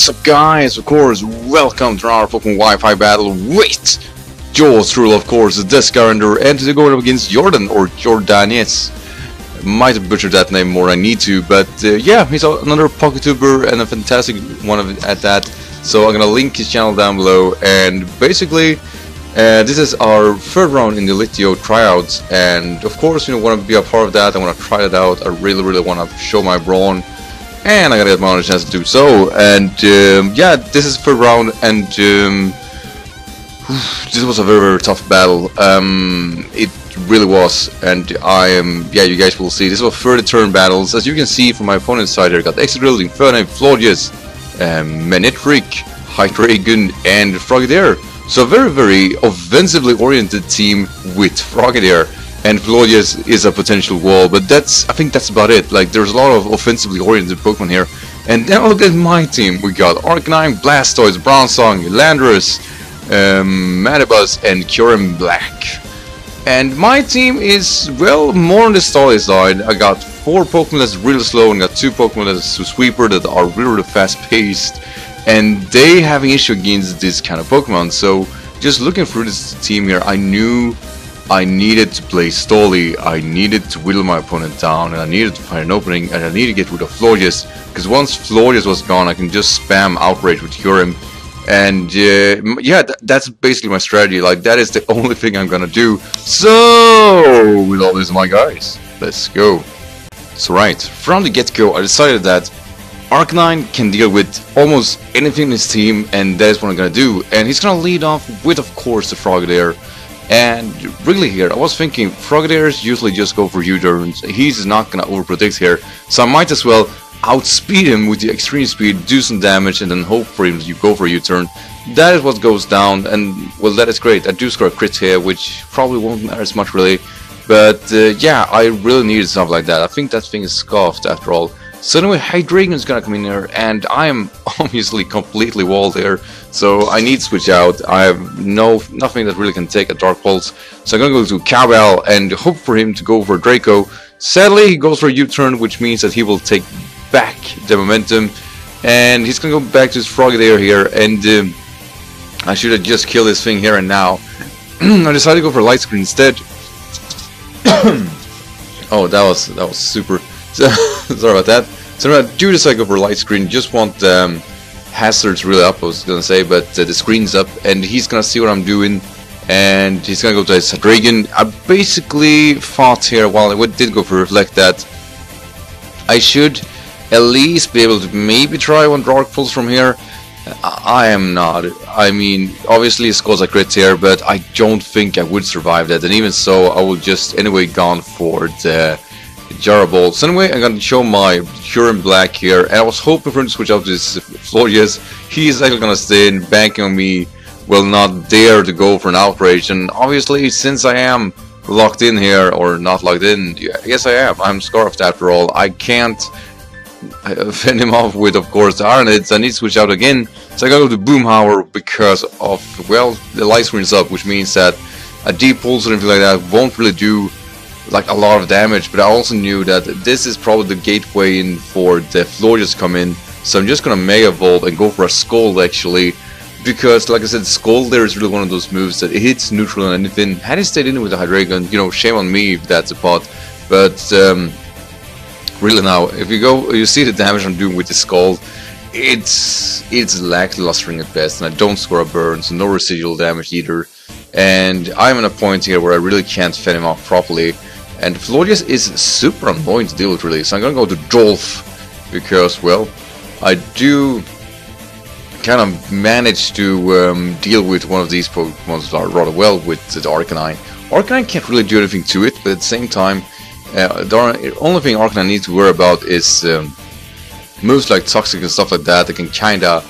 What's up guys, of course, welcome to our fucking Wi-Fi battle with Jaws Rule, of course, the Skyrander, and today going up against Jordan, or Jordinez. Might have butchered that name more I need to, but uh, yeah, he's another PokeTuber and a fantastic one at that. So I'm gonna link his channel down below, and basically, uh, this is our third round in the Litio tryouts, and of course, you know, want to be a part of that, I want to try it out, I really, really want to show my brawn and I gotta get my own chance to do so. And um, yeah, this is third round, and um, this was a very very tough battle. Um, it really was, and I am yeah, you guys will see. This was 30 turn battles, as you can see from my opponent's side here. Got Excadrill, Infernape, Florges, um, Manectric, Hydreigon, and Frogadier. So very very offensively oriented team with Frogadier and Florges is a potential wall, but that's I think that's about it. Like there's a lot of offensively oriented Pokemon here. And now look at my team. We got Arcanine, Blastoise, Bronzong, Landorus, um, Mandibuzz, and Kyurem Black. And my team is, well, more on the stally side. I got four Pokemon that's really slow and got two Pokemon that's a sweeper that are really, really fast paced. And they have an issue against this kind of Pokemon. So just looking through this team here, I knew I needed to play Stoli, I needed to whittle my opponent down, and I needed to find an opening, and I needed to get rid of Florges, because once Florges was gone, I can just spam Outrage with Kyurem, and uh, yeah, th that's basically my strategy, like, that is the only thing I'm gonna do. So, with all this, my guys, let's go. So right, from the get-go, I decided that Arcanine can deal with almost anything in his team, and that is what I'm gonna do, and he's gonna lead off with, of course, the Frogadier, and really here, I was thinking, Frogadiers usually just go for U-turns, he's not gonna overpredict here, so I might as well outspeed him with the extreme speed, do some damage, and then hope for him to go for a U-turn. That is what goes down, and well, that is great. I do score a crit here, which probably won't matter as much really, but uh, yeah, I really needed something like that. I think that thing is scoffed after all. So anyway, Hydreigon is gonna come in here, and I am obviously completely walled here, so I need switch out. I have no nothing that really can take a Dark Pulse, so I'm gonna go to Cowbell and hope for him to go for Draco. Sadly, he goes for a U-turn, which means that he will take back the momentum, and he's gonna go back to his Frogadier here, and um, I should have just killed this thing here and now. I decided to go for Light Screen instead. oh, that was that was super. So, sorry about that. So do this I go for light screen. Just want um, hazards really up. I was gonna say, but uh, the screen's up, and he's gonna see what I'm doing, and he's gonna go to his dragon. I basically thought here while I did go for reflect that I should at least be able to maybe try one dark pulse from here. I am not. I mean, obviously it scores a crit here, but I don't think I would survive that. And even so, I will just anyway gone for the Jarable. So anyway, I'm gonna show my Kyurem Black here, and I was hoping for him to switch out this Florges. He's actually gonna stay in, banking on me, will not dare to go for an outrage, and obviously, since I am locked in here, or not locked in, yes I am, I'm Scarfed after all, I can't uh, fend him off with, of course, the Aranids, I need to switch out again, so I gotta go to Boomhauer because of, well, the light screen's up, which means that a deep pulse or anything like that won't really do like a lot of damage, but I also knew that this is probably the gateway in for the Florges come in, so I'm just gonna Mega Evolve and go for a Scald actually, because like I said, Scald there is really one of those moves that it hits neutral and anything. Had he stayed in with the Hydreigon, you know, shame on me if that's a pot, but um, really now, if you go, you see the damage I'm doing with the Scald, it's it's lacklustering at best, and I don't score a burn, so no residual damage either. And I'm in a point here where I really can't fend him off properly. And Florges is super annoying to deal with really, so I'm gonna go to Dolph, because, well, I do kind of manage to um, deal with one of these Pokemon rather well with the Arcanine. Arcanine can't really do anything to it, but at the same time, uh, the only thing Arcanine needs to worry about is um, moves like Toxic and stuff like that that can kinda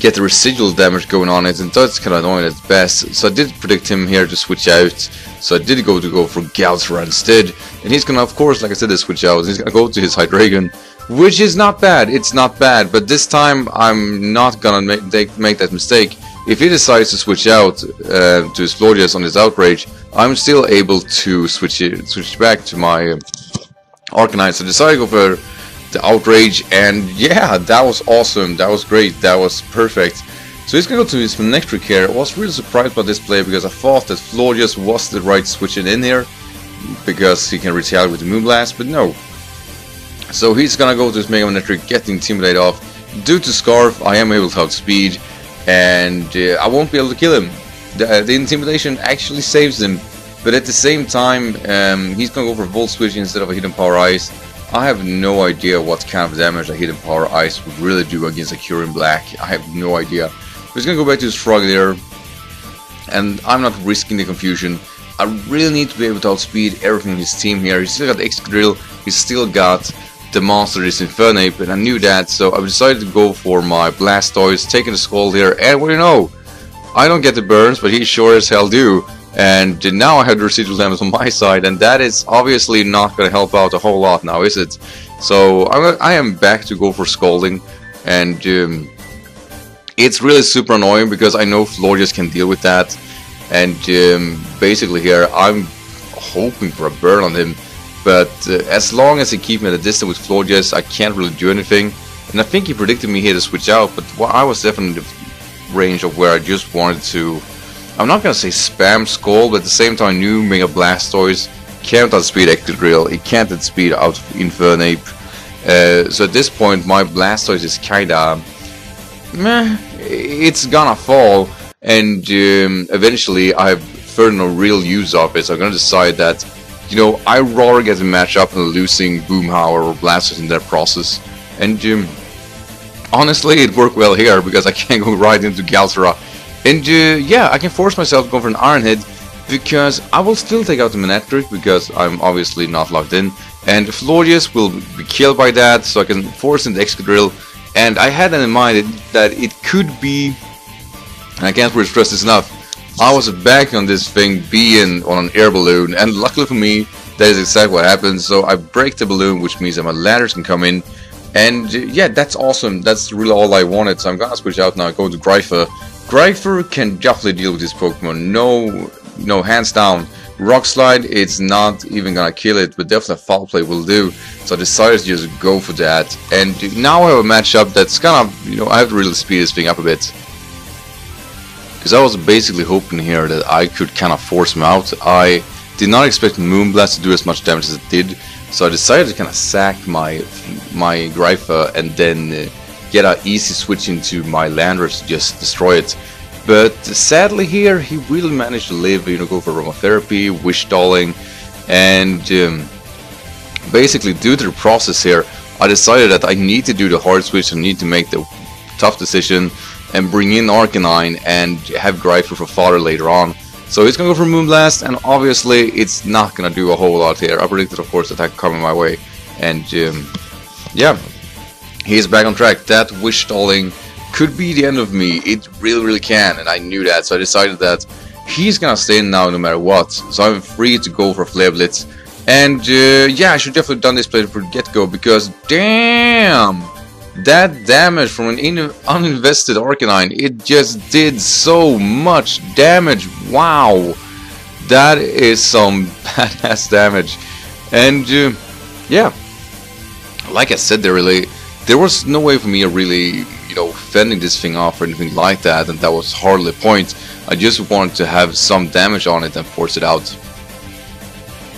get the residual damage going on it, and that's kind of annoying at best. So I did predict him here to switch out. So I did go to go for Galsra instead, and he's gonna, of course, like I said, to switch out. He's gonna go to his Hydreigon, which is not bad. It's not bad, but this time I'm not gonna make make that mistake. If he decides to switch out uh, to his Florges on his Outrage, I'm still able to switch it, switch back to my uh, Arcanine. So I decided to go for the outrage, and yeah, that was awesome. That was great. That was perfect. So he's gonna go to his Manectric here. I was really surprised by this play because I thought that Florges was the right switching in here because he can retaliate with the Moonblast, but no. So he's gonna go to his Mega Manectric, get the Intimidate off. Due to Scarf, I am able to outspeed, and uh, I won't be able to kill him. The, uh, the Intimidation actually saves him, but at the same time, um, he's gonna go for Volt Switch instead of a Hidden Power Ice. I have no idea what kind of damage a Hidden Power Ice would really do against a Kyurem Black. I have no idea. He's gonna go back to his Frog there, and I'm not risking the confusion. I really need to be able to outspeed everything in his team here. He's still got Excadrill, he's still got the monster is Infernape, and I knew that, so I decided to go for my Blastoise, taking the Scald here, and what do you know? I don't get the burns, but he sure as hell do. And now I have the residual damage on my side, and that is obviously not going to help out a whole lot now, is it? So I'm, I am back to go for Scalding, and um, it's really super annoying because I know Florges can deal with that. And um, basically here, I'm hoping for a burn on him, but uh, as long as he keeps me at a distance with Florges, I can't really do anything. And I think he predicted me here to switch out, but I was definitely in the range of where I just wanted to I'm not gonna say spam Scald, but at the same time, new Mega Blastoise can't outspeed Excadrill, it can't outspeed out Infernape. Uh, so at this point, my Blastoise is kinda meh, it's gonna fall, and um, eventually I have further no real use of it. So I'm gonna decide that, you know, I rather get a match up than losing Boomhauer or Blastoise in that process. And um, honestly, it worked well here because I can't go right into Galtara and uh, yeah, I can force myself to go for an Iron Head because I will still take out the Manectric because I'm obviously not locked in. And Florges will be killed by that, so I can force in the Excadrill. And I had that in mind that it could be, and I can't really stress this enough, I was back on this thing being on an air balloon, and luckily for me, that is exactly what happened. So I break the balloon, which means that my ladders can come in. And uh, yeah, that's awesome. That's really all I wanted. So I'm gonna switch out now, go to Griffer. Griffer can definitely deal with this Pokemon. No, no, hands down. Rock Slide, it's not even gonna kill it, but definitely Foul Play will do. So I decided to just go for that. And now I have a matchup that's kind of, you know, I have to really speed this thing up a bit. Because I was basically hoping here that I could kind of force him out. I did not expect Moonblast to do as much damage as it did. So I decided to kind of sack my my Griffer and then uh, get an easy switch into my Landorus to just destroy it. But sadly here, he really managed to live, you know, go for aromatherapy, wish stalling, and um, basically due to the process here, I decided that I need to do the hard switch, I need to make the tough decision and bring in Arcanine and have Griffer for fodder later on. So he's gonna go for Moonblast, and obviously it's not gonna do a whole lot here. I predicted, of course, attack coming my way, and um, yeah, he's back on track. That wish stalling could be the end of me. It really, really can, and I knew that, so I decided that he's gonna stay in now no matter what. So I'm free to go for Flare Blitz. And uh, yeah, I should definitely done this play from get-go because damn, that damage from an uninvested Arcanine, it just did so much damage. Wow, that is some badass damage. And uh, yeah, like I said, there really there was no way for me to really, you know, fending this thing off or anything like that, and that was hardly a point. I just wanted to have some damage on it and force it out.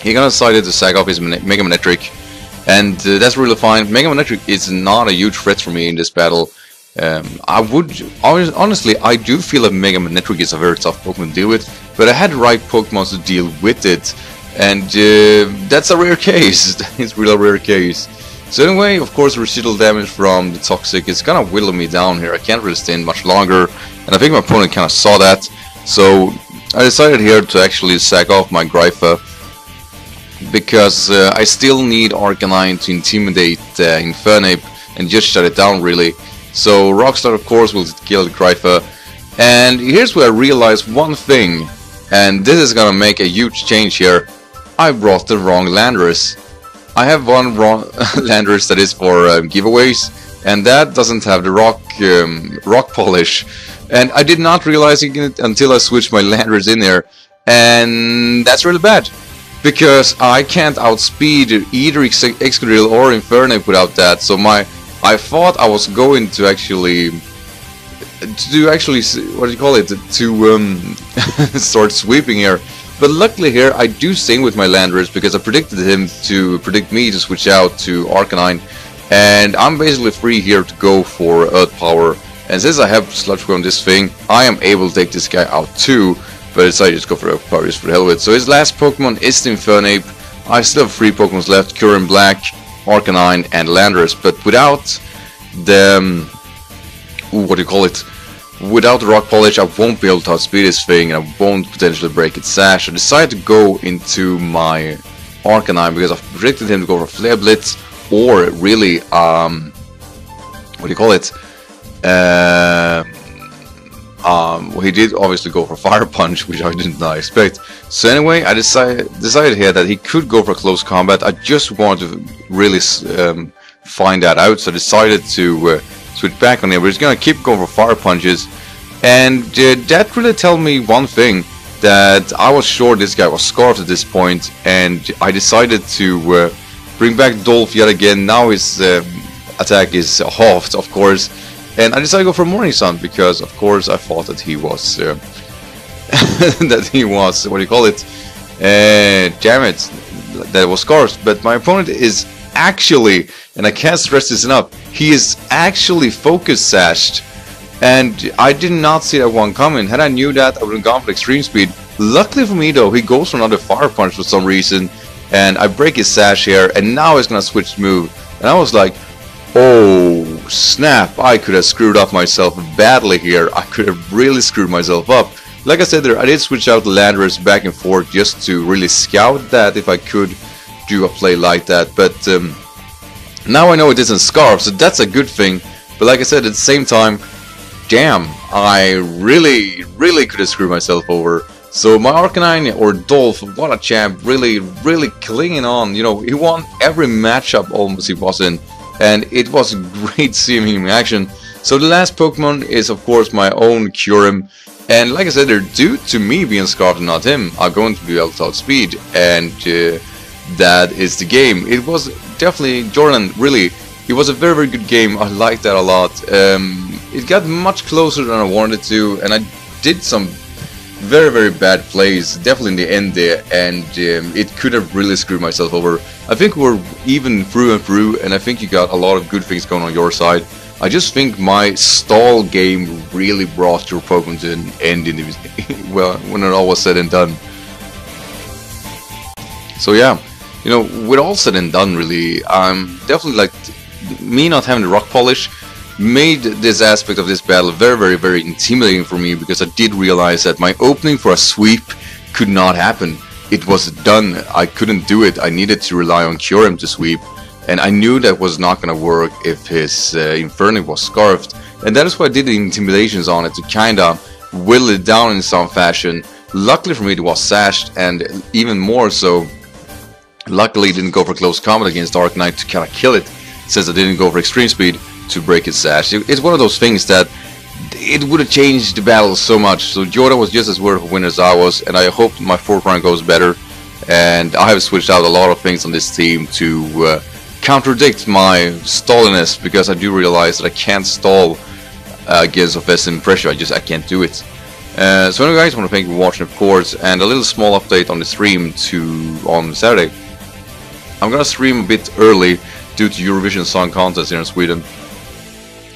He kind of decided to sack off his Mega Manectric, and uh, that's really fine. Mega Manectric is not a huge threat for me in this battle. Um, I would, honestly, I do feel that Mega Manectric is a very tough Pokemon to deal with, but I had the right Pokemon to deal with it, and uh, that's a rare case. it's really a rare case. So anyway, of course, residual damage from the Toxic is kind of whittling me down here. I can't really stand much longer, and I think my opponent kind of saw that. So I decided here to actually sack off my Griffer because uh, I still need Arcanine to intimidate uh, Infernape and just shut it down really. So Rockstar of course will kill Griffer and here's where I realized one thing and this is gonna make a huge change here. I brought the wrong Landorus. I have one Landorus that is for um, giveaways, and that doesn't have the rock um, rock polish. And I did not realize it until I switched my Landorus in there, and that's really bad. because I can't outspeed either Ex Excadrill or Infernape without that. So my I thought I was going to actually to actually what do you call it to um, start sweeping here. But luckily here I do sing with my Landorus because I predicted him to predict me to switch out to Arcanine. And I'm basically free here to go for Earth Power. And since I have Sludge on this thing I am able to take this guy out too. But I decided to go for Earth Power just for the hell of it. So his last Pokemon is the Infernape. I still have three Pokemon left, Kyurem Black, Arcanine and Landorus but without the um, ooh, what do you call it without rock polish I won't be able to outspeed this thing and I won't potentially break its sash. I decided to go into my Arcanine because I predicted him to go for Flare Blitz or really um what do you call it? Uh, um, well, he did obviously go for Fire Punch, which I did not expect. So anyway, I decided decided here that he could go for close combat. I just wanted to really um, find that out, so I decided to uh, switch back on him. We're just gonna keep going for fire punches, and uh, that really tell me one thing that I was sure this guy was scarfed at this point, and I decided to uh, bring back Dolph yet again. Now his uh, attack is halved, of course, and I decided to go for Morning Sun because, of course, I thought that he was uh, that he was what do you call it? Uh, damn it, that was scarfed. But my opponent is actually, and I can't stress this enough, he is actually focus sashed. And I did not see that one coming. Had I knew that, I would have gone for extreme speed. Luckily for me though, he goes for another fire punch for some reason. And I break his sash here, and now he's gonna switch move. And I was like, oh snap, I could have screwed up myself badly here. I could have really screwed myself up. Like I said there, I did switch out the Landorus back and forth just to really scout that if I could do a play like that. But um, now I know it isn't Scarf, so that's a good thing. But like I said, at the same time, damn, I really, really could have screwed myself over. So my Arcanine or Dolph, what a champ, really, really clinging on. You know, he won every matchup almost he was in, and it was great seeing him in action. So the last Pokemon is of course my own Kyurem, and like I said, they're due to me being Scarf and not him, are going to be able to outspeed, and uh, that is the game. It was definitely, Jordan, really, it was a very, very good game. I liked that a lot. Um, it got much closer than I wanted to, and I did some very, very bad plays, definitely in the end there, and um, it could have really screwed myself over. I think we're even through and through, and I think you got a lot of good things going on your side. I just think my stall game really brought your Pokemon to an end in the, well, when it all was said and done. So yeah, you know, with all said and done, really, I'm definitely like me not having the rock polish made this aspect of this battle very, very, very intimidating for me because I did realize that my opening for a sweep could not happen. It was done. I couldn't do it. I needed to rely on Kyurem to sweep, and I knew that was not going to work if his uh, Infernape was scarfed. And that is why I did the intimidations on it to kind of will it down in some fashion. Luckily for me, it was sashed, and even more so, Luckily, didn't go for close combat against Dark Knight to kind of kill it, since I didn't go for extreme speed to break its sash. It's one of those things that it would have changed the battle so much. So Jordan was just as worth a win as I was, and I hope my fourth round goes better. And I have switched out a lot of things on this team to uh, contradict my stalliness because I do realize that I can't stall uh, against offensive pressure. I just I can't do it. Uh, so anyway guys, I want to thank you for watching of course, and a little small update on the stream to on Saturday. I'm gonna stream a bit early due to Eurovision Song Contest here in Sweden.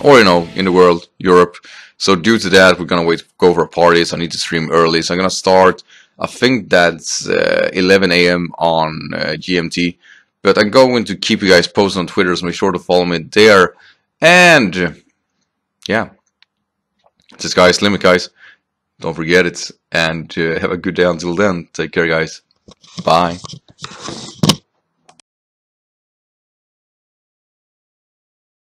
Or, you know, in the world, Europe. So due to that, we're gonna wait, go for a party, so I need to stream early. So I'm gonna start, I think that's uh, 11 a.m. on uh, GMT. But I'm going to keep you guys posted on Twitter, so make sure to follow me there. And, yeah. This guy's Limit, guys. Don't forget it. And uh, have a good day until then. Take care, guys. Bye.